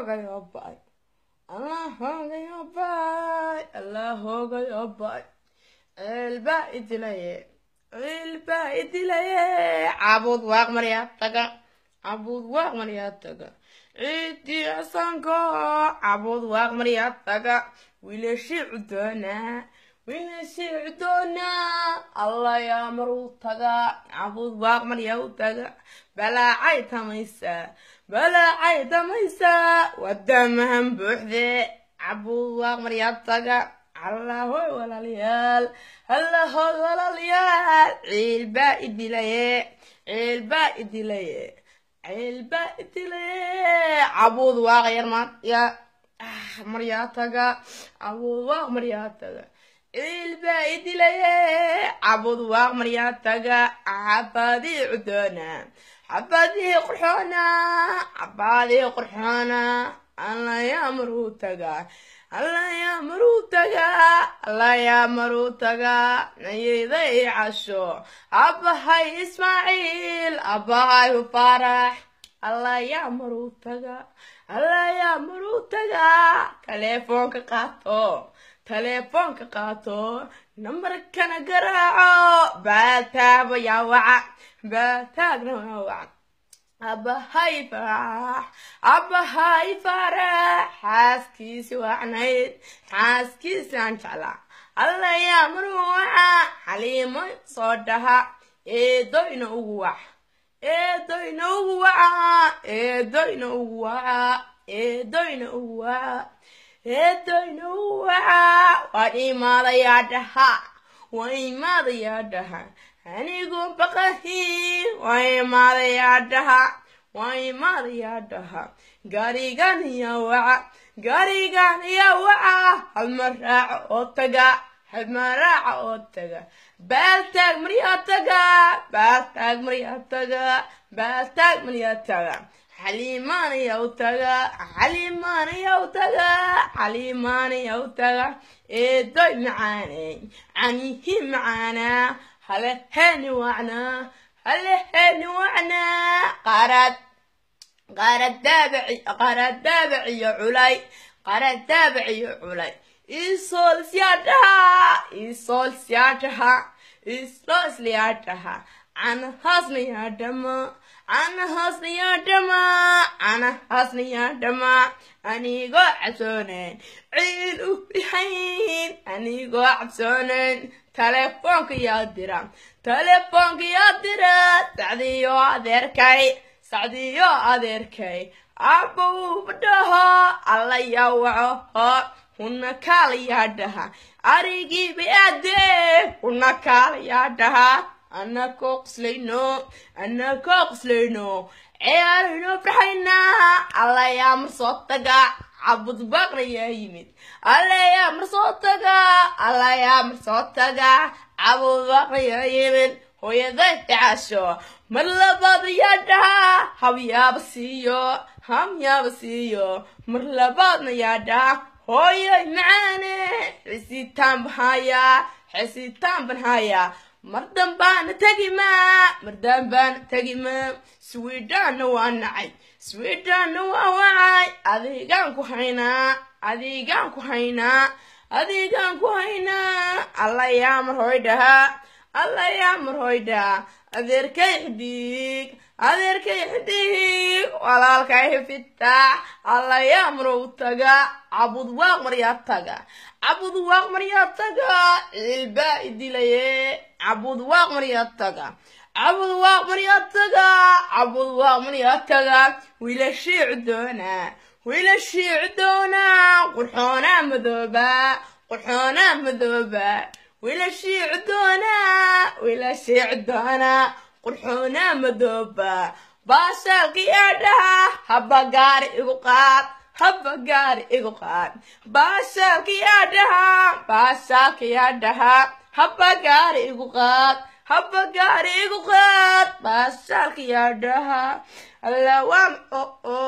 hoogayo bay allah hoogayo bay allah hoogayo bay ceelbaa idilaye ceelbaa idilaye cabud waaq maryaa taga cabud waaq maryaa taga ciidii asanko cabud waaq maryaa taga wiilashii cudoonaa wiilashii cudoonaa allah yaa maruu taga cabud waaq maryaa u taga balaacay tamaysaa balaacay tamaysaa wadamahan buuxde cabud waaq maryaa taga allahoy walaalayaal allahoy walaalayaal ciilbaa idilaye ciilbaa idilaye ciilbaa idilaye cabud waaq yar maan ya maryaa taga cabud waaq maryaa taga ciilbaa idilaye cabud waaq maryaa taga xabadii cudoona xabadii qurxoona xabadii qurxoona alla yaa maruu tagaa alla yaa maruu tagaa alla yaa maruu tagaa nayeyday casho abbahay ismaaciil abbahay faarax alla yaa maruu tagaa alla yaa maruu tagaa teleefoonka qaato teleefoonka qaato nambarkana garaaco. Baataaba yaa waca baataagna waa waca. Abbahay farax abbahay farax xaaskiisi wacnayd xaaskiisaan jeclaa. Alla yaa maruu waca xaliimo soo dhaha. Eedoyna ugu wac eedoyna ugu waca eedoyna ugu waca eedoyna ugu waca eedoyna ugu waca waan imaadayaa dhaha waan imaadayaa dhaha anigu baqahi waan imaadayaa dhaha waan imaadayaa dhaha gaarigan yaa waca gaarigan yaa waca hadma raaca oo taga hadma raaca oo taga baaltaag maryaa taga baaltaag maryaa taga baaltaag maryaa taga u taga u taga u taga eedoy macaaney canihi macaanaa hale heeni wacnaa hale heeni wacnaa qaarad. Qaarad daabaci qaarad daabaciyo culay. Qaarad daabaciyo culay. Isool siyaadhaha. Isool siyaadhaha canahaasna yaadhama canahaasna yaadhama canahaasna yaadhama anigoo cabsoonayn ciil u bihayn anigoo cabsoonayn telefoonka yaa dira telefoonka yaa dira sacdiyo adeerkay sacdiyo adeerkay abbow badhaho alla yaa waco huna kaala yaa dhaha arigii bayaadee huna kaala yaa dhaha anakoo qoslayno anakoo qoslayno ciyaarayno farxaynaa alla yaa mar soo taga cabud yaa yimid alla yaa mar soo taga alla yaa mar soo taga cabud baaqna yaa yimid hooyaday dacasho mar labaad yaa dhaha habyaaba siiyo hamyaaba siiyo mar labaadna yaa dhaha hooyay macaane xisiitaan xisiitaan banhaya mar dambaana tegimaa mar dambaana tegimaa swidhanna waa nacay swidhanna waa wacay. Adigaan ku haynaa adigaan ku haynaa adigaan ku haynaa alla yaa mar hoy dhahaa alla yaa mar hoy dhahaa adeerkay xidiig adeerkay xidiig walaalkay xifitaax alla yaa marow taga. Cabud waaq maryaa taga. Cabud waaq maryaa taga. Ciilbaa idilaye cabud waaq maryaa taga. Cabud waaq maryaa taga. Cabud waaq maryaa taga. Wiilashii cudoona wiilashii cudoona qurxoonaa madooba qurxoonaa madooba wiilashii cudoona wiilashii cudoona qurxoonaa madooba baashaalka yaa dhaha haba gaari igu qaad haba gaari igu qaad baashaalka yaa dhaha baashaalka yaa dhaha haba gaari igu qaad haba gaari igu qaad baashaalka yaa dhaha allawaam o o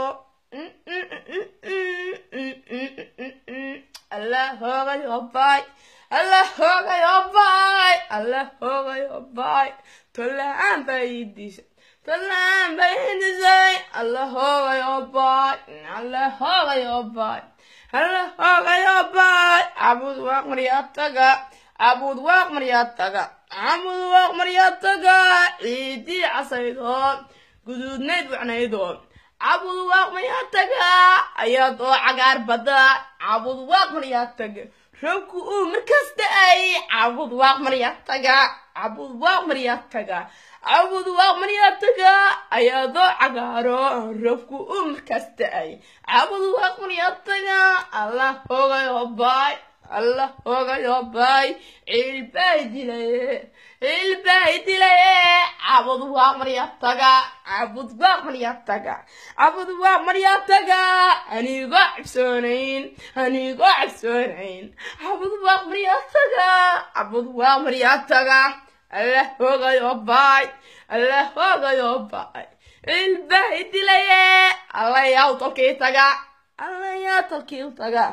allah hoogay hobaay allah hoogay hobaay allah hoogay hobaay tolla-aan baa ii diishay talaan bay hindisay alla alla hoogayo baay alla hoogayo baay cabud waaq maryaa taga. Cabud waaq maryaa taga. Cabud waaq maryaa taga. Ciidii casaydood guduudnayd wacnaydood cabud waaq maryaa taga. Ayaad oo cagaar bada. Cabud waaq maryaa robku uu markasta ay cabud waaq maryaa taga cabud waaq maryaa taga cabud waaq maryaa taga ayaadoo cagaaro. Robku uu markasta ay cabud waaq maryaa taga allah hoogayo baay allah hoogayo baay ciilbaay dilaye ciilbaay dilaye cabud waaq maryaa taga cabud waaq maryaa taga cabud waaq maryaa taga anigoo cabsoonayn anigoo cabsoonayn cabud waaq maryaa taga cabud waaq maryaa taga allah hoogayo baay allah hoogayo baay ciilbaay dilaye allah yaw tolkii taga allah yaa tolkii u taga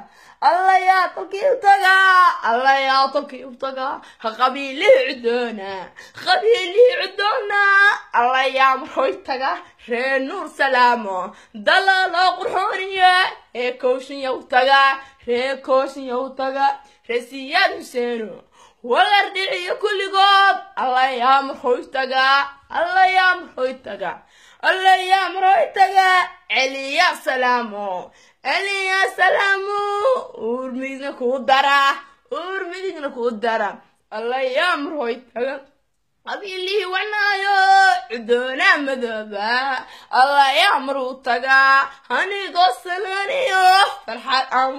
allah yaa tolkii u taga allah yaa tolkii u taga ha qabiilihii cudoona qabiilihii cudoona allah yaa marhoy taga ree nuur salaamo dalaloo qurxooniya ree kooshinya u taga ree kooshinya u taga ree wagar dhiciyo kulligood. Allah yaa marhoy taga allah yaa marhoy taga allah yaa marhoy taga celiya salaamo celiya salaamo uur midigna kuu dara. Uur kuu dara. Allah yaa taga qabiilihii wacnaayo cudoonaa madooba. Allah yaa maruu taga. Anigoo salaaniyo farxad aan